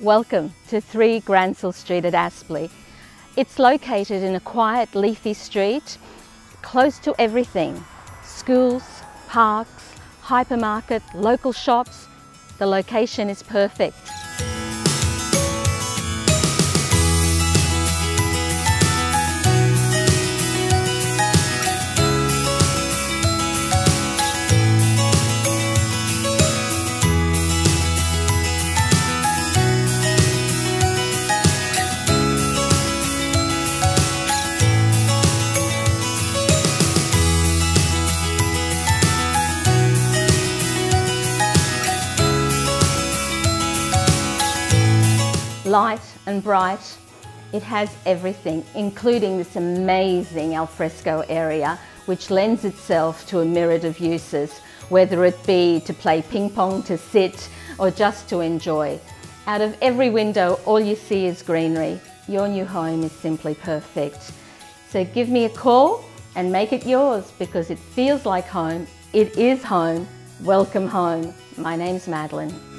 Welcome to 3 Grantsell Street at Aspley. It's located in a quiet, leafy street, close to everything. Schools, parks, hypermarket, local shops. The location is perfect. Light and bright. It has everything, including this amazing alfresco area, which lends itself to a myriad of uses, whether it be to play ping pong, to sit, or just to enjoy. Out of every window, all you see is greenery. Your new home is simply perfect. So give me a call and make it yours because it feels like home. It is home. Welcome home. My name's Madeleine.